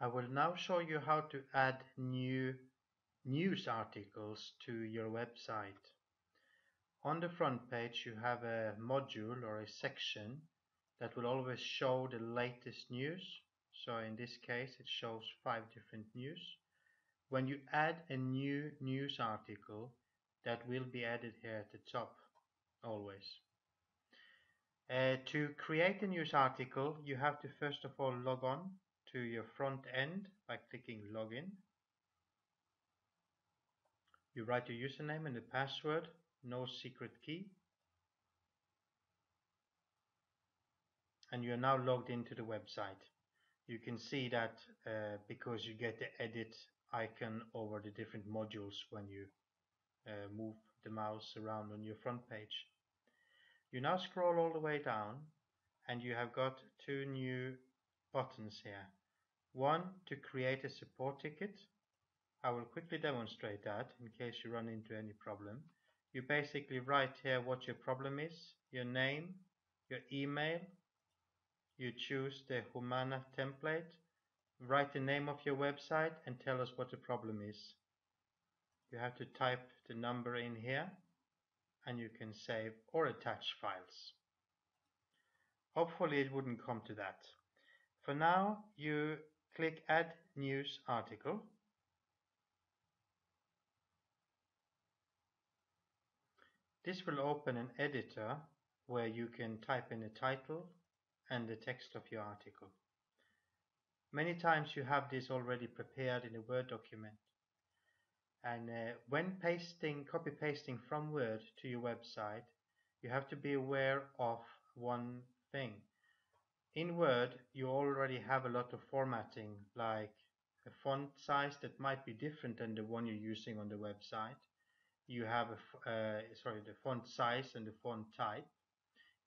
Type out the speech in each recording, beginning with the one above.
I will now show you how to add new news articles to your website. On the front page you have a module or a section that will always show the latest news. So in this case it shows five different news. When you add a new news article that will be added here at the top always. Uh, to create a news article you have to first of all log on to your front end by clicking login. You write your username and the password, no secret key. And you are now logged into the website. You can see that uh, because you get the edit icon over the different modules when you uh, move the mouse around on your front page. You now scroll all the way down and you have got two new buttons here. One, to create a support ticket. I will quickly demonstrate that in case you run into any problem. You basically write here what your problem is, your name, your email. You choose the Humana template, write the name of your website and tell us what the problem is. You have to type the number in here and you can save or attach files. Hopefully it wouldn't come to that. For now, you click Add News Article. This will open an editor where you can type in a title and the text of your article. Many times you have this already prepared in a Word document. And uh, when pasting, copy pasting from Word to your website, you have to be aware of one thing. In Word, you already have a lot of formatting, like a font size that might be different than the one you're using on the website. You have a, uh, sorry, the font size and the font type.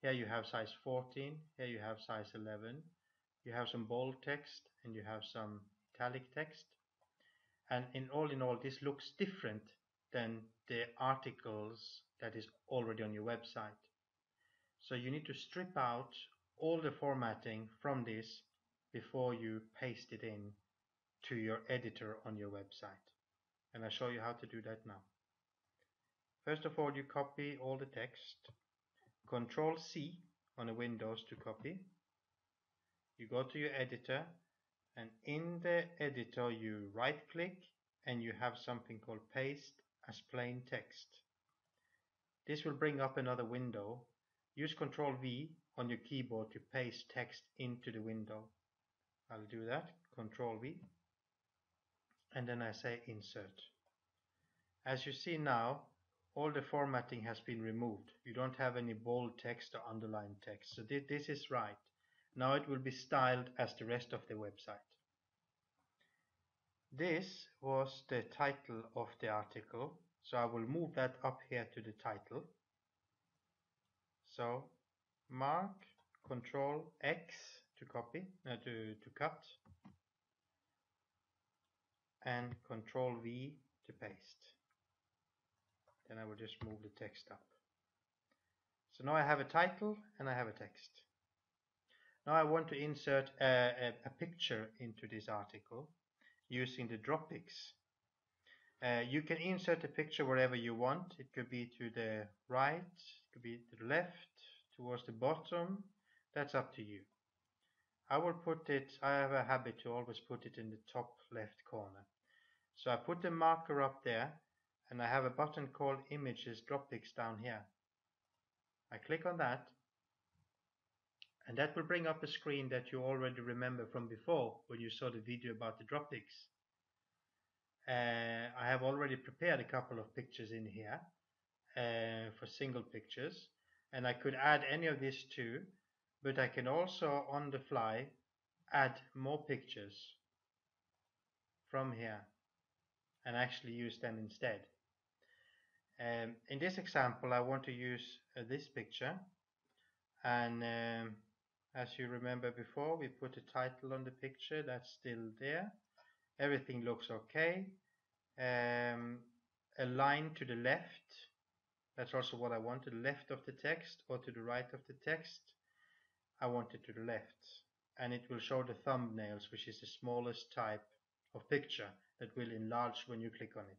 Here you have size 14, here you have size 11. You have some bold text and you have some italic text. And in all in all, this looks different than the articles that is already on your website. So you need to strip out all the formatting from this before you paste it in to your editor on your website. And I'll show you how to do that now. First of all, you copy all the text. Control C on a Windows to copy. You go to your editor and in the editor you right click and you have something called paste as plain text. This will bring up another window. Use Control V on your keyboard to paste text into the window. I'll do that, Control V, and then I say Insert. As you see now, all the formatting has been removed. You don't have any bold text or underlined text. So th this is right. Now it will be styled as the rest of the website. This was the title of the article. So I will move that up here to the title. So mark control X to copy uh, to, to cut and control V to paste. Then I will just move the text up. So now I have a title and I have a text. Now I want to insert a, a, a picture into this article using the Droppics. Uh, you can insert a picture wherever you want. It could be to the right it could be to the left towards the bottom, that's up to you. I will put it, I have a habit to always put it in the top left corner. So I put the marker up there and I have a button called images Droppics down here. I click on that and that will bring up a screen that you already remember from before when you saw the video about the Droppics. Uh, I have already prepared a couple of pictures in here uh, for single pictures and I could add any of these two but I can also on the fly add more pictures from here and actually use them instead. Um, in this example I want to use uh, this picture. And um, as you remember before we put a title on the picture that's still there. Everything looks okay. Um, a line to the left that's also what I want, to the left of the text or to the right of the text. I want it to the left. and it will show the thumbnails, which is the smallest type of picture that will enlarge when you click on it.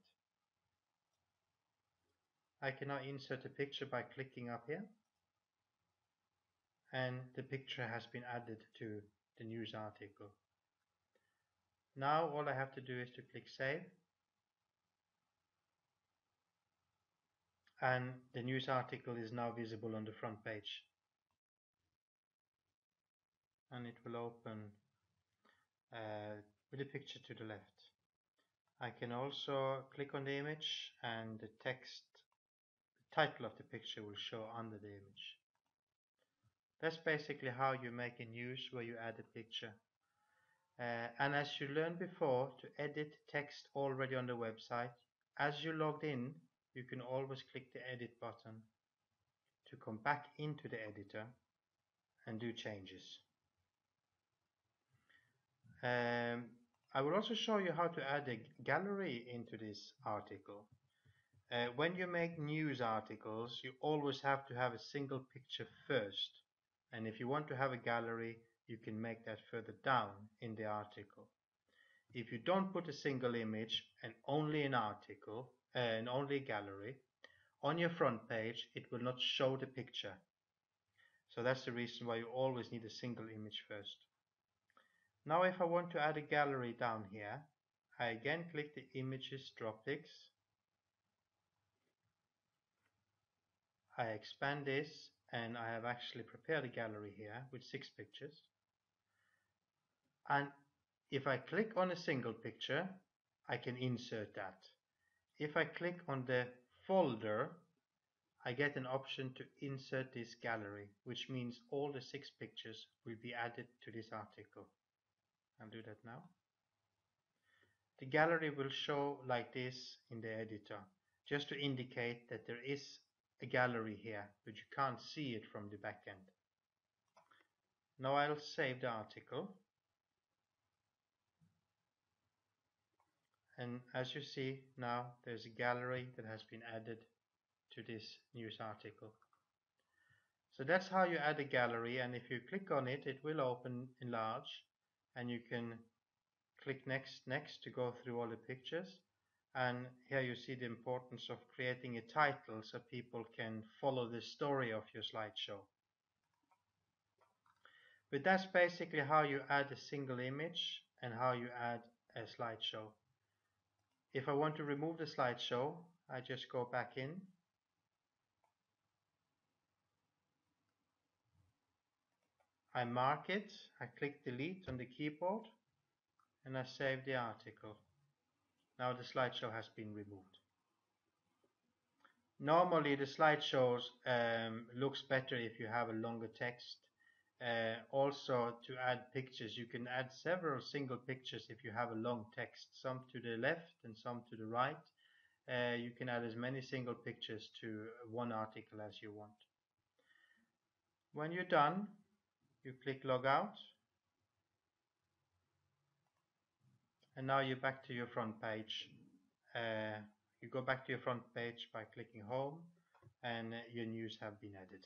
I can now insert a picture by clicking up here and the picture has been added to the news article. Now all I have to do is to click save and the news article is now visible on the front page and it will open uh, with the picture to the left. I can also click on the image and the text, the title of the picture will show under the image. That's basically how you make a news where you add a picture. Uh, and as you learned before, to edit text already on the website, as you logged in, you can always click the edit button to come back into the editor and do changes. Um, I will also show you how to add a gallery into this article. Uh, when you make news articles, you always have to have a single picture first. And if you want to have a gallery, you can make that further down in the article. If you don't put a single image and only an article, and only gallery, on your front page, it will not show the picture. So that's the reason why you always need a single image first. Now if I want to add a gallery down here, I again click the images Droppics. I expand this and I have actually prepared a gallery here with six pictures. And if I click on a single picture, I can insert that. If I click on the folder, I get an option to insert this gallery, which means all the six pictures will be added to this article. I'll do that now. The gallery will show like this in the editor, just to indicate that there is a gallery here, but you can't see it from the backend. Now I'll save the article. And as you see now, there's a gallery that has been added to this news article. So that's how you add a gallery and if you click on it, it will open enlarge and you can click next next to go through all the pictures and here you see the importance of creating a title so people can follow the story of your slideshow. But that's basically how you add a single image and how you add a slideshow. If I want to remove the slideshow, I just go back in I mark it, I click delete on the keyboard and I save the article. Now the slideshow has been removed. Normally the slideshows um, looks better if you have a longer text. Uh, also to add pictures, you can add several single pictures if you have a long text, some to the left and some to the right. Uh, you can add as many single pictures to one article as you want. When you're done, you click log out and now you're back to your front page uh, you go back to your front page by clicking home and your news have been added